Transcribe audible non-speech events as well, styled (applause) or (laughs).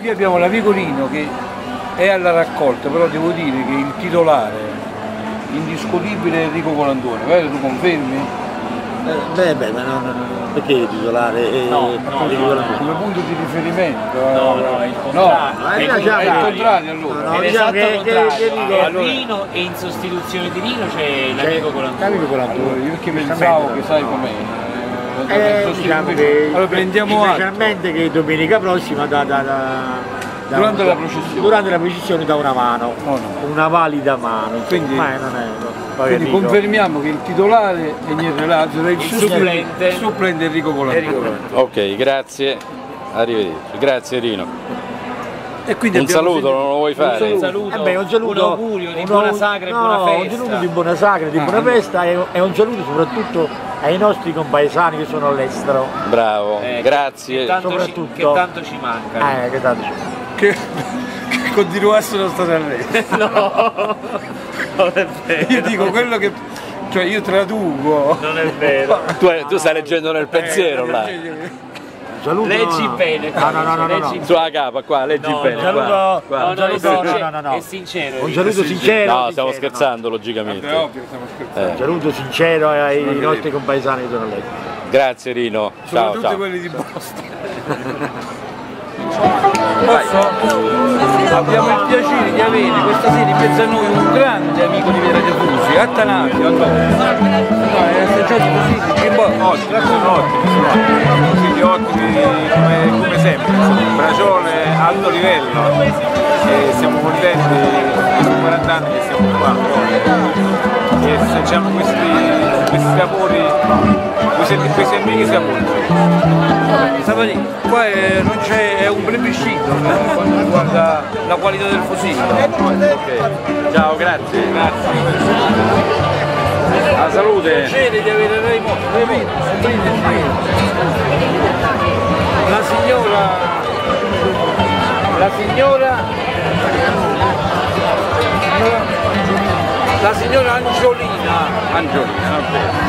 Qui abbiamo la Vigorino che è alla raccolta, però devo dire che il titolare indiscutibile è Enrico Colandone, vero? Tu confermi? Eh, beh, beh, ma no, no, no, perché il titolare? Eh, No, no, no, no. Come punto di riferimento? eh. No, no, è il No, contrario. Ma è il è è contrario allora. No, È no, l'esatto diciamo che- contrario. che- che dico, a allora- Rino e in sostituzione di Rino c'è l'amico Colandone. l'amico io perché pensavo che sai no. com'è. Eh, eh, diciamo che allora prendiamo atto. specialmente che domenica prossima da, da- da- da- Durante la processione. durante la processione da una mano, Oh, no. una valida mano, Quindi- ma non è Quindi confermiamo che il titolare è niente l'altro, è il, Il supplente, supplente. il supplente Enrico Colandone. Ok, grazie. Arrivederci. Grazie Rino. E quindi Un saluto, non lo vuoi fare? Un saluto, Eh beh, un saluto, un augurio di un- buona sacra e no, buona un festa. saluto di buona sacra, di Ah, buona festa e, e un saluto soprattutto ai nostri compaesani che sono all'estero. Bravo, Eh, Che grazie. tanto, ci, Soprattutto- che tanto ci manca. Eh, che tanto ci- che, che continuassero a stare a lei. No, non è vero. Io dico quello che. cioè io traduco. Non è vero. (laughs) Tu, tu stai leggendo nel pensiero là. Saluto. Leggi no. bene. No, no, no, no, no, leggi no. Sulla capa, qua, leggi No, bene. no, qua, saluto- qua. No, no, è saluto- no, sincero. no, no. È sincero. Un saluto sincero. No, stiamo sincero, scherzando È logicamente. ovvio, stiamo scherzando. Eh, Un saluto sincero ai nostri compaesani che sono all'estero. Grazie Rino. Ciao, Soprattutto ciao. quelli di Boston. Posso? Abbiamo il piacere di avere questa sera in mezzo a noi un grande amico di Vera De Fusi, Attanasio, Antonio. No, buono. Ottimi, sono ottimi, sono ottimi, consigli ottimi come, come sempre, insomma, bracione alto livello e siamo contenti dopo 40 anni che siamo qua e assaggiamo questi, questi sapori, questi, questi antichi sapori. Sapete, qua è, non c'è, è un plebiscito eh, quanto riguarda la qualità del fusillo. Ok. Ciao, grazie. Grazie. La salute. piacere di avere Raimondo, la signora, la signora, la signora Angiolina, Angiolina, vabbè.